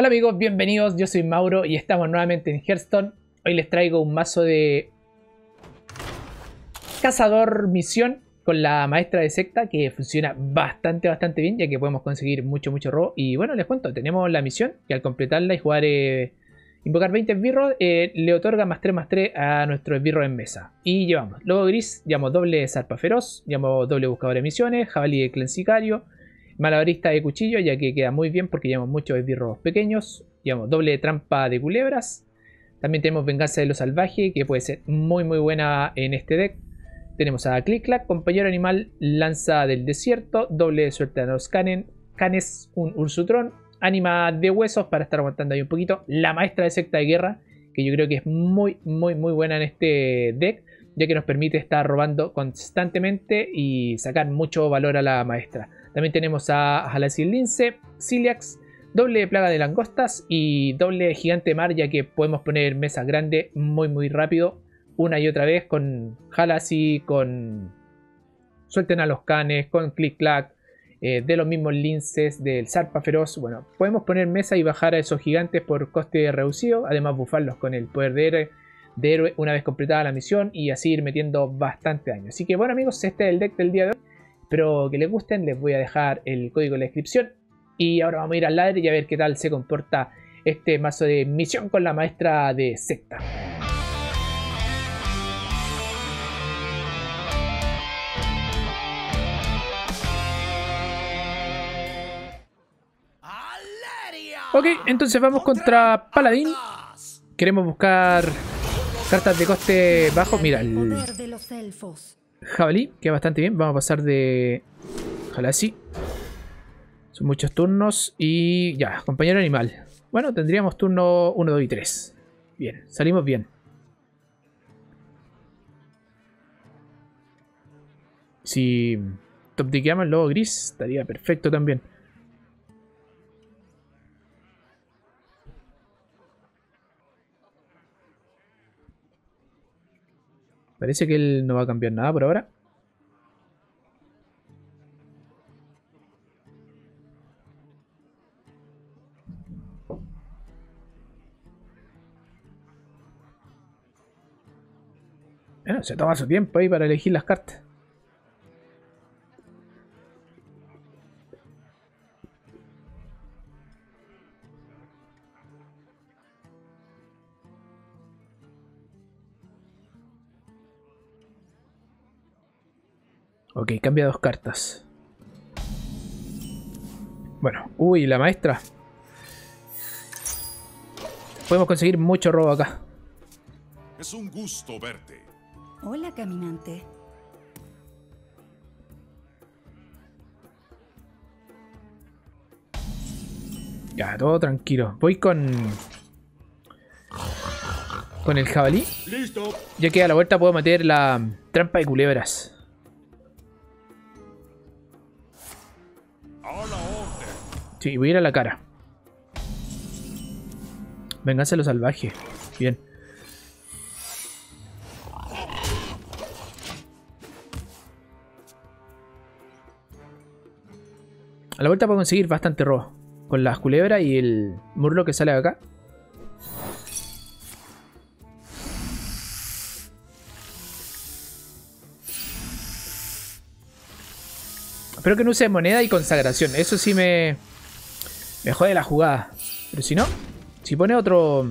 Hola amigos, bienvenidos, yo soy Mauro y estamos nuevamente en Hearthstone. Hoy les traigo un mazo de Cazador Misión con la maestra de secta que funciona bastante bastante bien ya que podemos conseguir mucho mucho robo. Y bueno, les cuento, tenemos la misión que al completarla y jugar eh, invocar 20 esbirros eh, le otorga más 3 más 3 a nuestro esbirro en mesa. Y llevamos lobo gris, llevamos doble zarpa feroz, llevamos doble buscador de misiones, jabalí de clan sicario Malabarista de cuchillo, ya que queda muy bien porque llevamos muchos esbirros pequeños. Llevamos doble trampa de culebras. También tenemos Venganza de lo Salvaje, que puede ser muy muy buena en este deck. Tenemos a Click compañero animal, lanza del desierto, doble de suerte a los canen, canes, un ursutron, anima de huesos para estar aguantando ahí un poquito. La maestra de secta de guerra, que yo creo que es muy muy muy buena en este deck, ya que nos permite estar robando constantemente y sacar mucho valor a la maestra. También tenemos a Halasil Lince, Ciliax, doble plaga de langostas y doble gigante mar, ya que podemos poner mesas grandes muy muy rápido, una y otra vez con Halasi, con Suelten a los canes, con Click Clack, eh, de los mismos linces, del Zarpa Feroz. Bueno, podemos poner mesa y bajar a esos gigantes por coste reducido, además bufarlos con el poder de de héroe una vez completada la misión y así ir metiendo bastante daño. Así que bueno amigos, este es el deck del día de hoy. Espero que les gusten, les voy a dejar el código en la descripción. Y ahora vamos a ir al ladre y a ver qué tal se comporta este mazo de misión con la maestra de secta. Ok, entonces vamos contra Paladín. Queremos buscar cartas de coste bajo. Mira, el jabalí, que bastante bien. Vamos a pasar de así Son muchos turnos y ya, compañero animal. Bueno, tendríamos turno 1, 2 y 3. Bien, salimos bien. Si top el lobo gris, estaría perfecto también. Parece que él no va a cambiar nada por ahora. Bueno, se toma su tiempo ahí para elegir las cartas. Ok, cambia dos cartas. Bueno, uy, la maestra. Podemos conseguir mucho robo acá. Es un gusto verte. Hola, caminante. Ya, todo tranquilo. Voy con... Con el jabalí. Listo. Ya que a la vuelta puedo meter la trampa de culebras. Sí, voy a ir a la cara. Venganse lo salvaje. Bien. A la vuelta puedo conseguir bastante robo. Con las culebras y el murlo que sale de acá. Espero que no use moneda y consagración. Eso sí me... Me jode la jugada. Pero si no, si pone otro...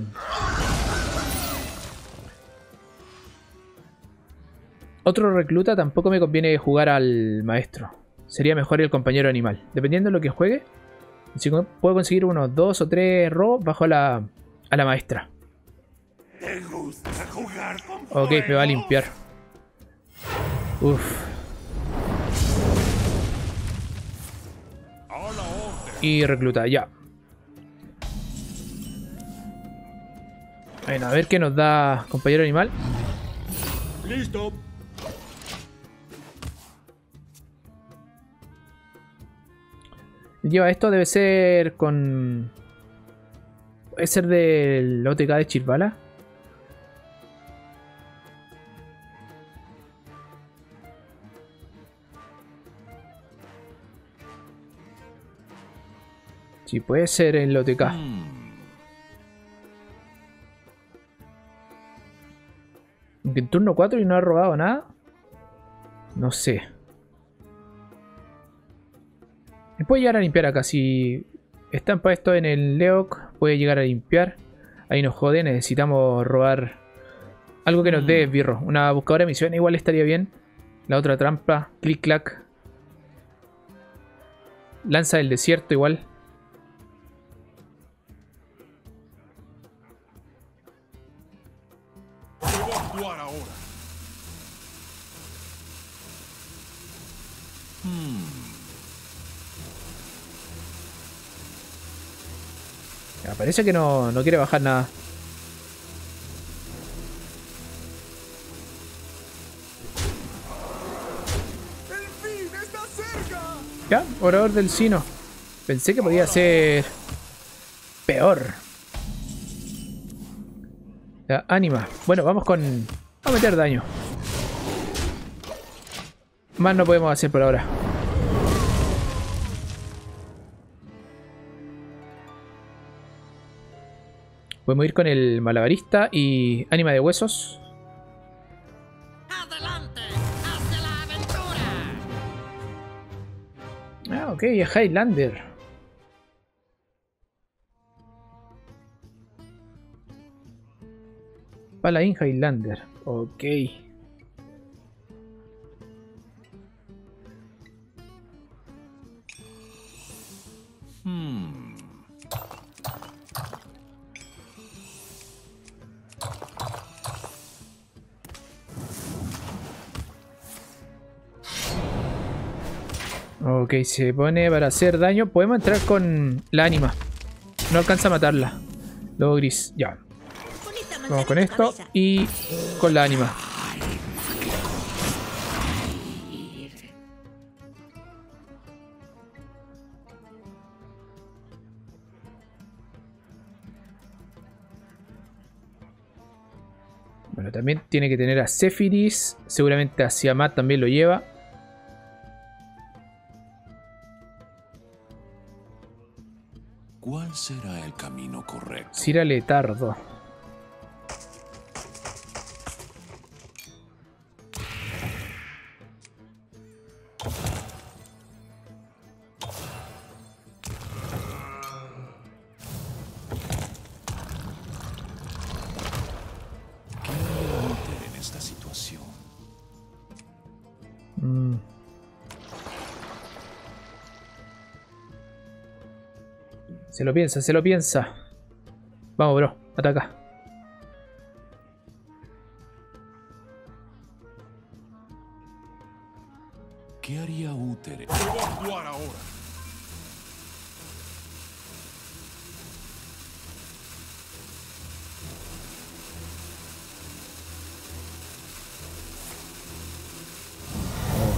Otro recluta tampoco me conviene jugar al maestro. Sería mejor el compañero animal. Dependiendo de lo que juegue. Si puedo conseguir unos dos o tres robos bajo la, a la maestra. ok, me va a limpiar. Uf. Y recluta, ya. Bueno, a ver qué nos da compañero animal. Listo. Lleva esto, debe ser con... Puede ser del OTK de Chirvala. Si puede ser en lo de acá. Hmm. En turno 4 y no ha robado nada. No sé. Me puede llegar a limpiar acá. Si estampa esto en el Leoc, puede llegar a limpiar. Ahí nos jode, necesitamos robar algo que nos dé hmm. birro. Una buscadora de misión igual estaría bien. La otra trampa, clic clac. Lanza del desierto igual. Parece que no, no quiere bajar nada. Ya, orador del sino. Pensé que podía ser peor. Ya, ánima. Bueno, vamos con... Vamos a meter daño. Más no podemos hacer por ahora. Podemos ir con el malabarista y ánima de huesos. ¡Adelante! ¡Hacia la aventura! Ah, ok, es Highlander. Paladín Highlander. Ok. Ok, se pone para hacer daño. Podemos entrar con la ánima. No alcanza a matarla. Luego gris. Ya. Vamos con esto y con la ánima. Bueno, también tiene que tener a Sephiris. Seguramente a Siamat también lo lleva. Será el camino correcto? Cira Letardo. Lo piensa, se lo piensa. Vamos, bro, ataca. ¿Qué haría? Debo actuar ahora.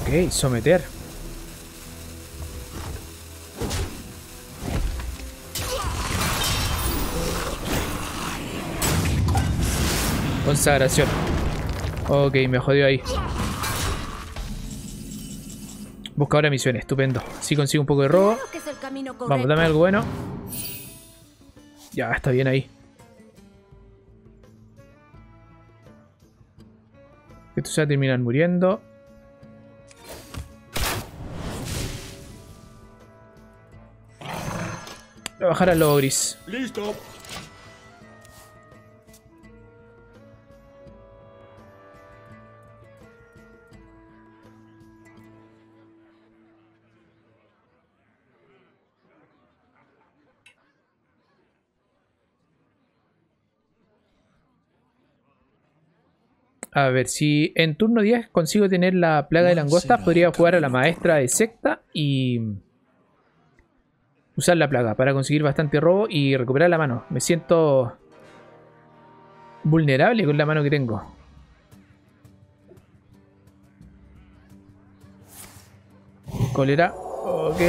Ok, someter. Consagración. Ok, me jodió ahí. Busca ahora misiones, estupendo. Si consigo un poco de robo. Vamos, dame algo bueno. Ya, está bien ahí. Esto se va a terminar muriendo. Voy a bajar al lobo gris. ¡Listo! A ver, si en turno 10 consigo tener la plaga de ¿Cuál langosta, podría jugar a la maestra de secta y usar la plaga para conseguir bastante robo y recuperar la mano. Me siento vulnerable con la mano que tengo. Cólera. Ok.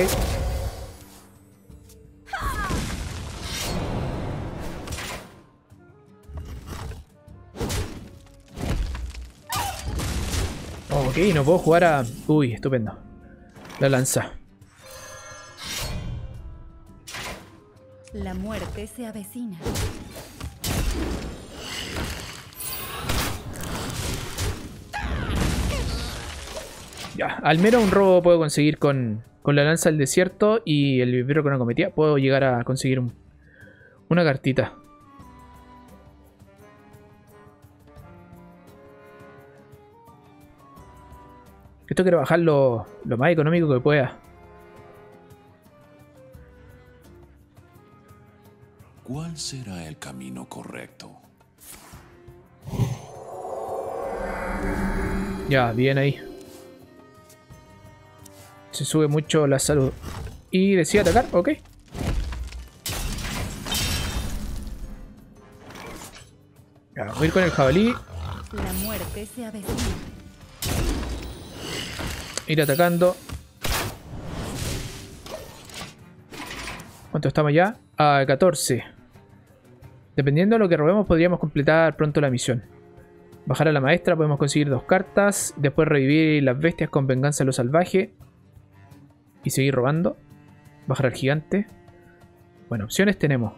Ok, no puedo jugar a... Uy, estupendo. La lanza. La muerte se avecina. Ya, al menos un robo puedo conseguir con, con la lanza del desierto y el vivero que no cometía. Puedo llegar a conseguir una cartita. Esto quiero bajar lo, lo más económico que pueda. ¿Cuál será el camino correcto? Ya, bien ahí. Se sube mucho la salud. Y decide atacar, ok. Ya, voy a ir con el jabalí. La muerte se avecina. Ir atacando. ¿Cuánto estamos ya? A 14. Dependiendo de lo que robemos, podríamos completar pronto la misión. Bajar a la maestra, podemos conseguir dos cartas. Después revivir las bestias con venganza de lo salvaje. Y seguir robando. Bajar al gigante. Bueno, opciones tenemos.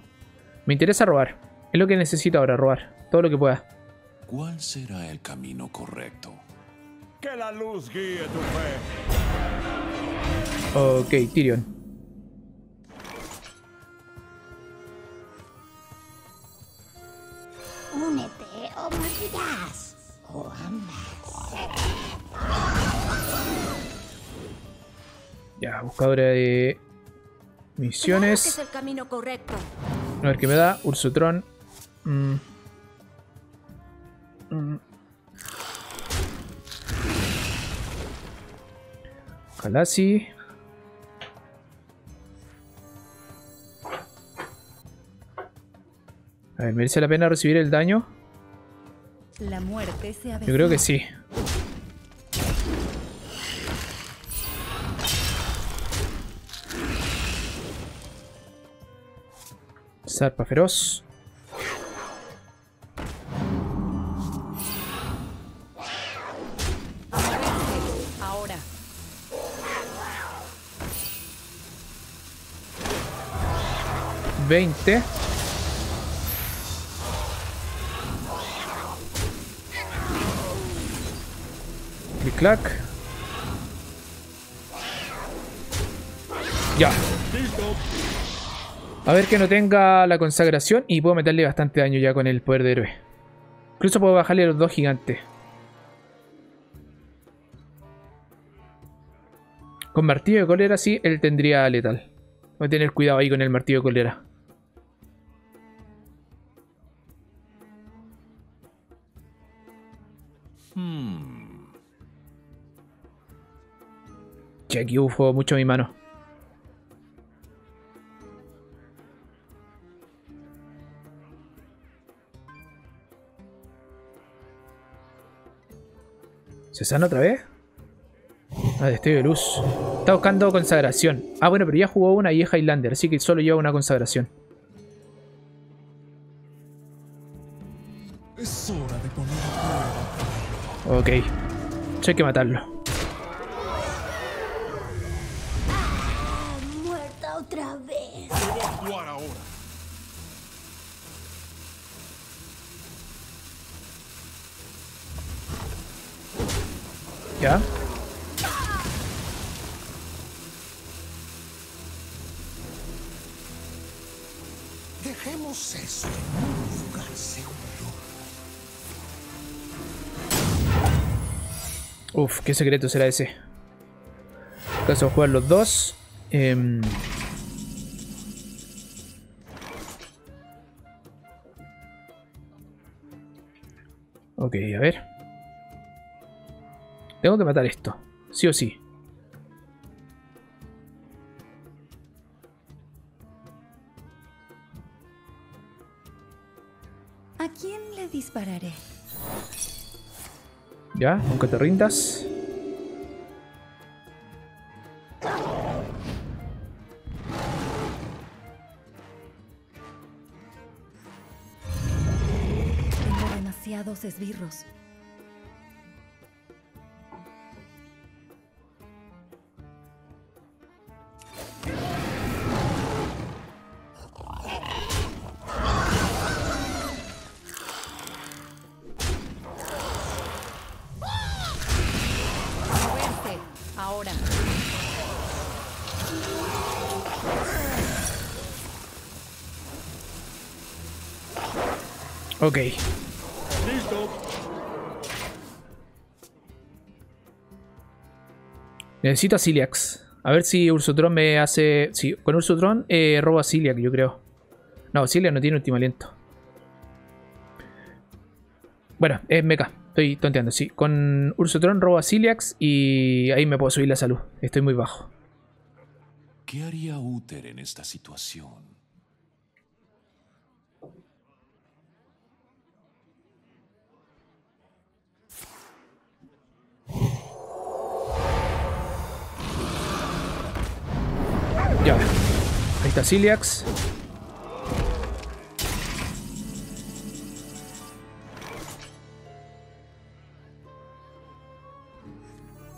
Me interesa robar. Es lo que necesito ahora, robar. Todo lo que pueda. ¿Cuál será el camino correcto? Que la luz guíe tu fe. Ok, Tyrion. Únete o morirás. O ambas. Ya, buscadora de Es misiones. el camino correcto. A ver qué me da. Ursutron. Mm. Mm. Ojalá sí. A ver, ¿merece la pena recibir el daño? La muerte se. Yo creo que sí. Zarpa feroz. Ahora. Veinte. Clic clac. Ya. A ver que no tenga la consagración y puedo meterle bastante daño ya con el poder de héroe. Incluso puedo bajarle a los dos gigantes. Con martillo de cólera sí, él tendría letal. Voy a tener cuidado ahí con el martillo de cólera. Che, aquí ufo mucho mi mano. ¿Se sana otra vez? Ah, destello de luz. Está buscando consagración. Ah, bueno, pero ya jugó una y es Highlander, así que solo lleva una consagración. Ok. Eso hay que matarlo. Muerta otra vez. Debo actuar ahora. ¿Ya? Uf, qué secreto será ese. Caso jugar los dos. Em, Ok, a ver. Tengo que matar esto. Sí o sí. ¿A quién le dispararé? Ya, nunca te rindas. Tengo demasiados esbirros. Ok. Listo. Necesito a Ciliax. A ver si Ursotron me hace... Sí, con Ursotron eh, robo a Ciliax, yo creo. No, Ciliax no tiene último aliento. Bueno, es mecha. Estoy tonteando, sí. Con Ursotron robo a Ciliax y ahí me puedo subir la salud. Estoy muy bajo. ¿Qué haría Uther en esta situación? Ya. Ahí está Ciliax.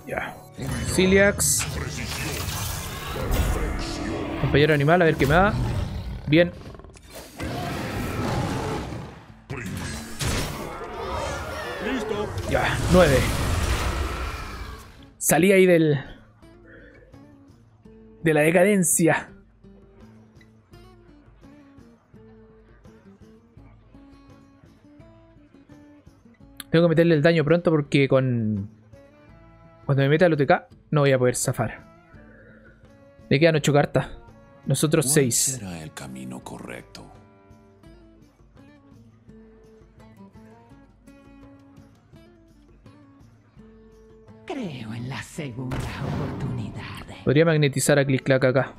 Ya. Ciliax. Compañero animal, a ver qué me da. Bien. Ya, 9. Salí ahí del. De la decadencia. Tengo que meterle el daño pronto porque con. Cuando me meta el OTK no voy a poder zafar. Me quedan 8 cartas. Nosotros ¿Cuál 6. será el camino correcto? Creo en la segunda oportunidad. Podría magnetizar a Click Clack acá.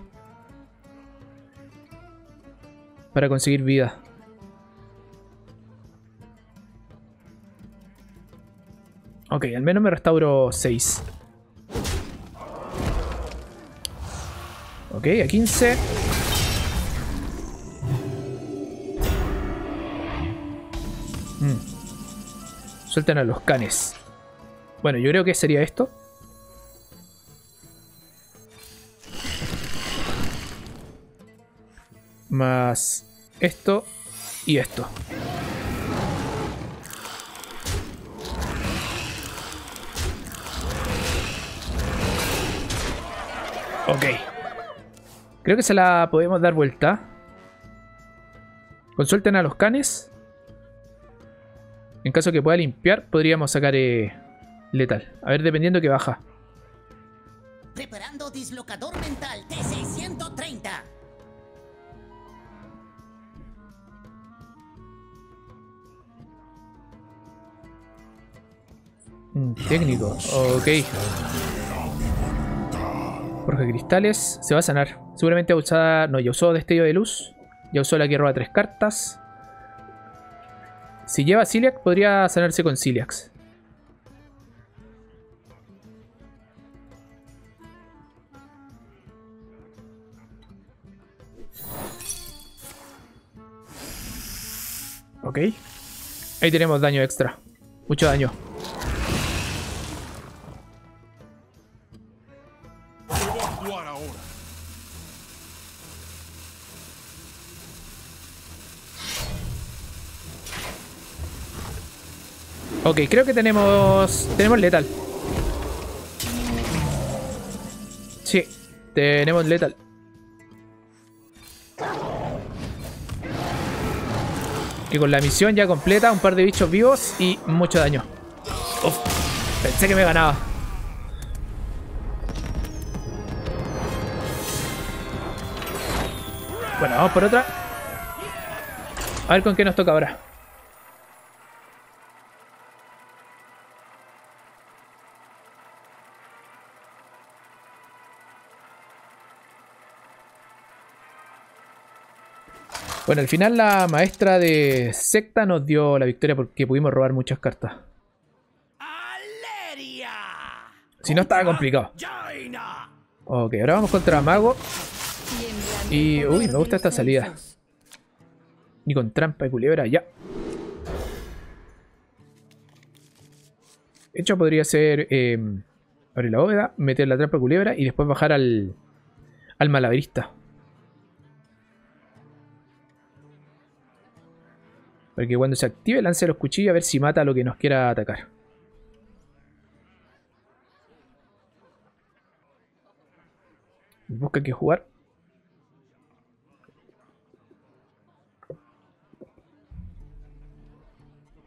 Para conseguir vida. Ok, al menos me restauro 6. Ok, a 15. Mm. Suelten a los canes. Bueno, yo creo que sería esto. Más esto y esto. Ok. Creo que se la podemos dar vuelta. Consulten a los canes. En caso que pueda limpiar, podríamos sacar eh, letal. A ver, dependiendo que baja. Preparando dislocador mental T630. Técnico, ok. Jorge Cristales, se va a sanar. Seguramente usada. No, ya usó Destello de Luz. Ya usó la que roba tres cartas. Si lleva Ciliax, podría sanarse con Ciliax. Ok. Ahí tenemos daño extra. Mucho daño. Creo que tenemos. Tenemos letal. Sí, tenemos letal. Que con la misión ya completa, un par de bichos vivos y mucho daño. Uf, pensé que me ganaba. Bueno, vamos por otra. A ver con qué nos toca ahora. Bueno, al final la maestra de secta nos dio la victoria porque pudimos robar muchas cartas. ¡Aleria! Si no estaba complicado. Ok, ahora vamos contra Mago. Y, uy, me gusta esta salida. Y con trampa y culebra, ya. De hecho, podría ser eh, abrir la bóveda, meter la trampa de culebra y después bajar al, al malabarista. Para que cuando se active lance los cuchillos a ver si mata a lo que nos quiera atacar. Busca que jugar.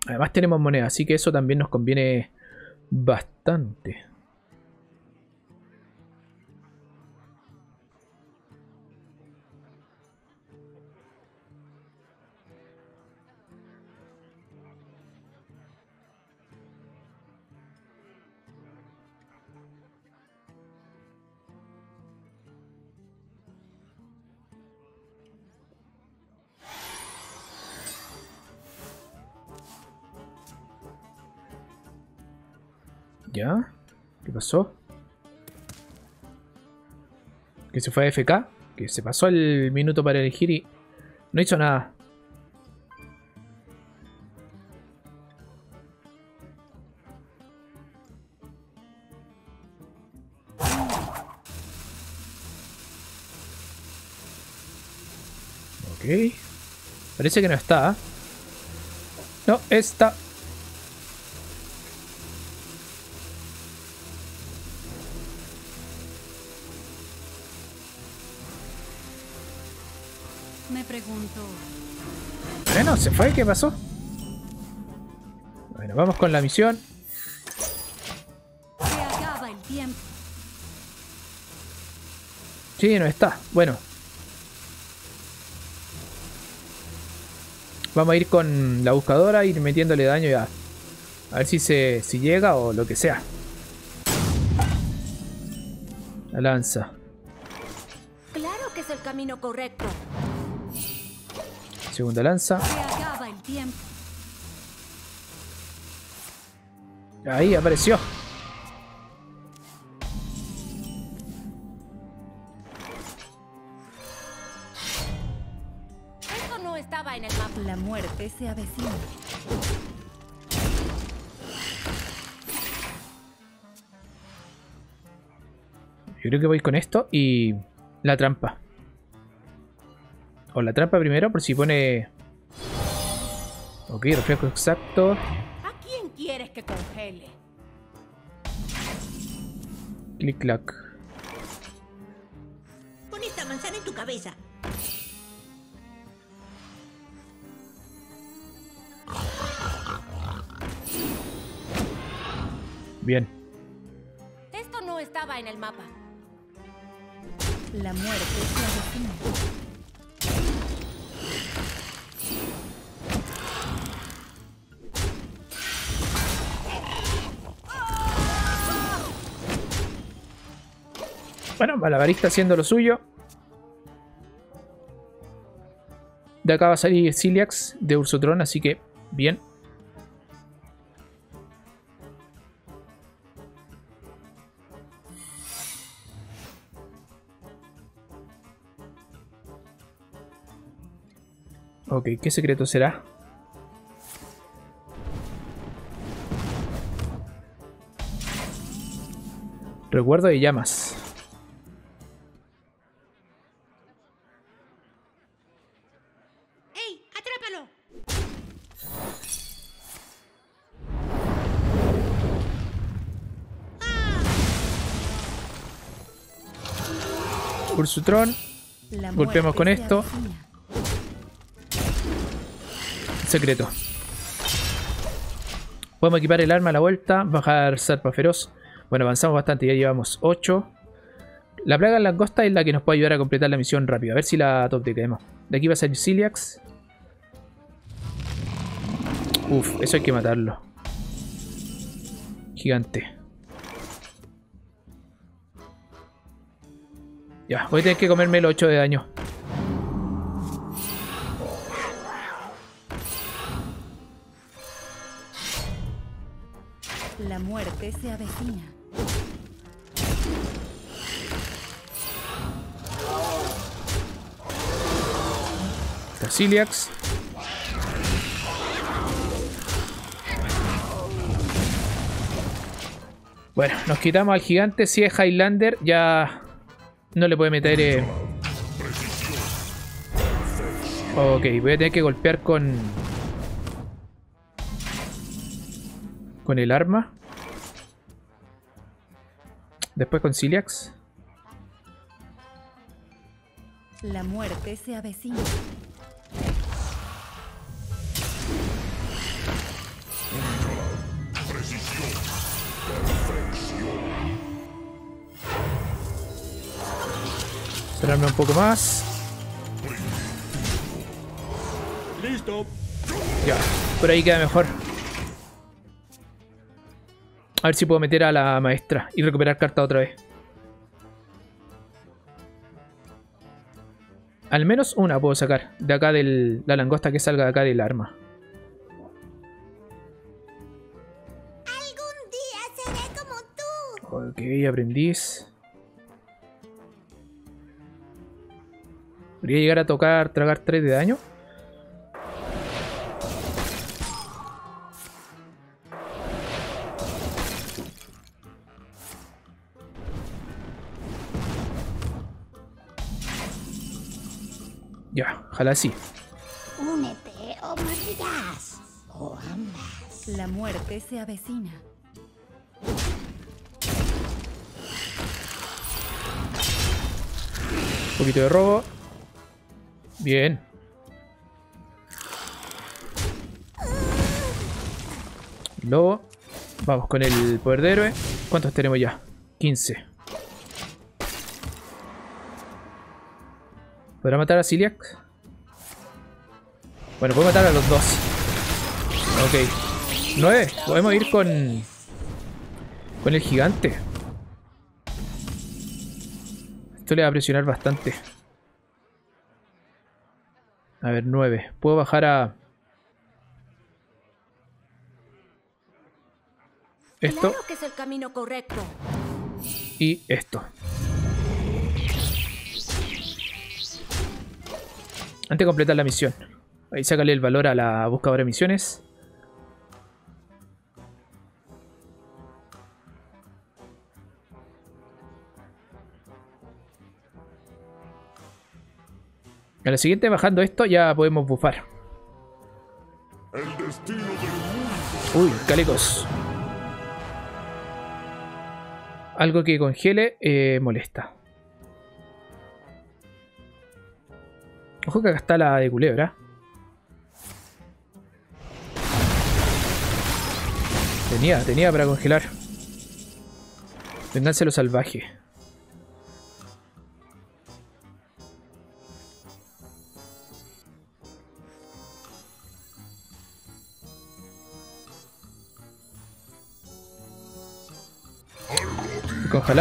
Además tenemos moneda, así que eso también nos conviene bastante. ¿Ya? ¿Qué pasó? Que se fue a FK. Que se pasó el minuto para elegir y no hizo nada. Ok. Parece que no está. No, está. Bueno, se fue, ¿qué pasó? Bueno, vamos con la misión. se acaba el tiempo. Sí, no está. Bueno. Vamos a ir con la buscadora, ir metiéndole daño ya. A ver si se si llega o lo que sea. La lanza. Claro que es el camino correcto. Segunda lanza. Se acaba el tiempo. Ahí apareció. Eso no estaba en el mapa. La muerte se avecina. Yo creo que voy con esto y la trampa. O la trampa primero por si pone... Ok, reflejo exacto. ¿A quién quieres que congele? Clic clac. Pon esta manzana en tu cabeza. Bien. Esto no estaba en el mapa. La muerte se avecina. Bueno, Malabarista haciendo lo suyo. De acá va a salir Ciliax de Ursotron, así que bien. Ok, ¿qué secreto será? Recuerdo de llamas. Ursutron, La Golpeemos muerte con esto. secreto. Podemos equipar el arma a la vuelta, bajar zarpa feroz. Bueno, avanzamos bastante, ya llevamos 8. La plaga en langosta es la que nos puede ayudar a completar la misión rápido. A ver si la top caemos. De aquí va a salir Ciliax. Uf, eso hay que matarlo. Gigante. Ya, voy a tener que comerme el 8 de daño. La muerte se avecina. Está Ciliax. Bueno, nos quitamos al gigante. Si es Highlander, ya no le puede meter. eh. Ok, voy a tener que golpear con. Con el arma. Después con Ciliax. La muerte se avecina. Esperarme un poco más. Listo. Ya, por ahí queda mejor. A ver si puedo meter a la maestra y recuperar carta otra vez. Al menos una puedo sacar de acá de la langosta que salga de acá del arma. Algún día seré como tú. Ok, aprendiz. ¿Podría llegar a tocar, tragar 3 de daño? Ya, ojalá sí. Únete o morirás. O ambas. La muerte se avecina. Un poquito de robo. Bien. Lobo. Vamos con el poder de héroe. ¿Cuántos tenemos ya? 15. ¿Podrá matar a Ciliac? Bueno, puedo matar a los dos. Ok. 9. Podemos ir con... Con el gigante. Esto le va a presionar bastante. A ver, 9. Puedo bajar a... Esto Claro que es el camino correcto. y esto. Antes de completar la misión. Ahí sácale el valor a la buscadora de misiones. A la siguiente, bajando esto, ya podemos bufar. El destino del mundo. Uy, calecos. Algo que congele eh, molesta. Ojo que acá está la de culebra. Tenía, tenía para congelar. Venganse lo salvaje.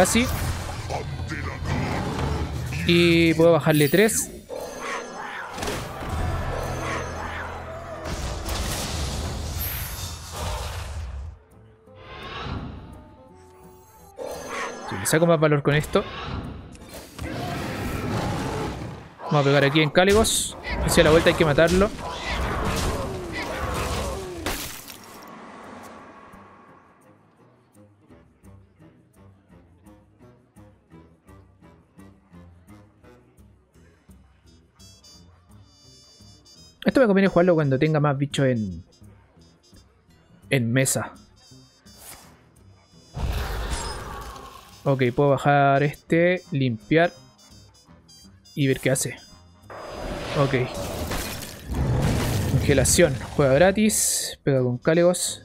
Halasi. Y puedo bajarle 3. Si le saco más valor con esto. Vamos a pegar aquí en Cáligos. Hacia la vuelta hay que matarlo. Jugarlo cuando tenga más bichos en. en mesa. Ok, puedo bajar este, limpiar y ver qué hace. Ok. Congelación, juega gratis, pega con Calegos.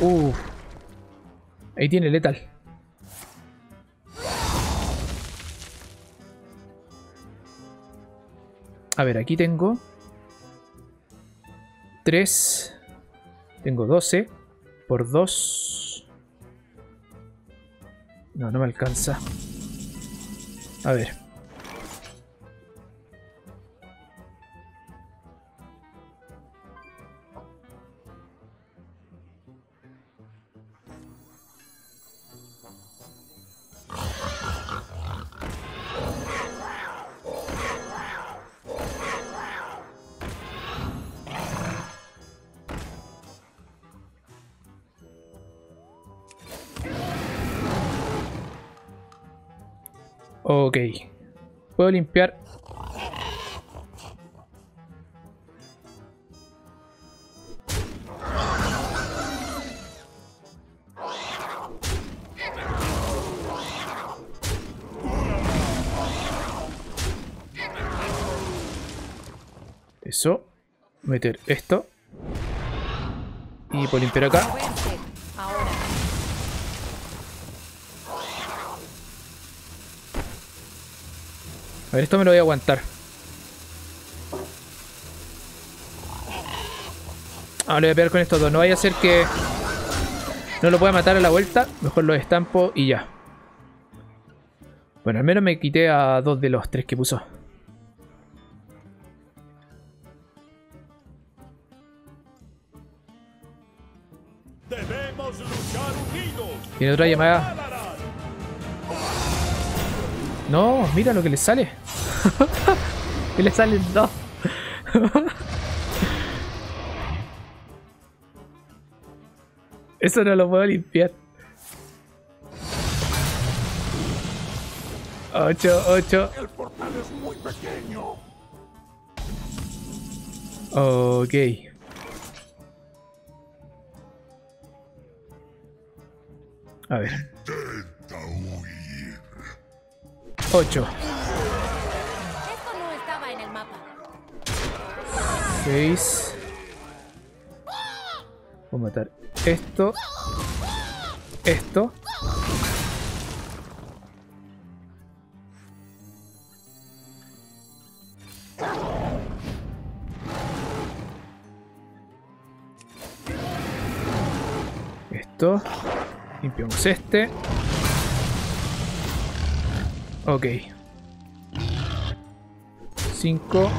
Uh. Ahí tiene letal. A ver, aquí tengo 3. Tengo 12 por 2. No, no me alcanza. A ver. Ok. Puedo limpiar. Eso. Meter esto. Y puedo limpiar acá. Vente, ahora. A ver, esto me lo voy a aguantar. Ahora voy a pegar con estos dos. No vaya a ser que no lo pueda matar a la vuelta. Mejor lo estampo y ya. Bueno, al menos me quité a dos de los tres que puso. Debemos luchar unidos. Tiene otra llamada. No, mira lo que le sale. que le salen dos. Eso no lo puedo limpiar. 8, 8. El portal es muy pequeño. Ok. A ver. Intenta huir. 8, 6. Voy a matar esto. Esto. Esto. Limpiamos este. Ok. 5.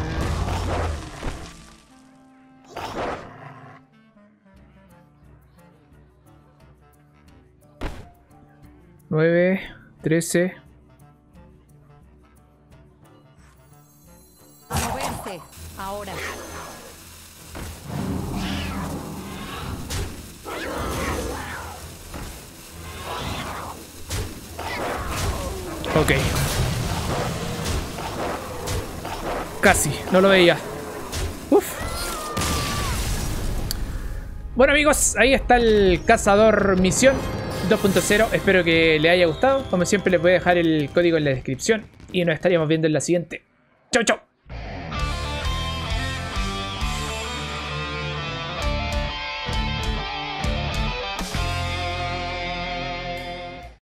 Nueve, trece, A moverse. Ahora. ok. Casi, no lo veía. Uf. Bueno amigos, ahí está el cazador misión 2.0. Espero que le haya gustado. Como siempre les voy a dejar el código en la descripción. Y nos estaríamos viendo en la siguiente. Chau, chau.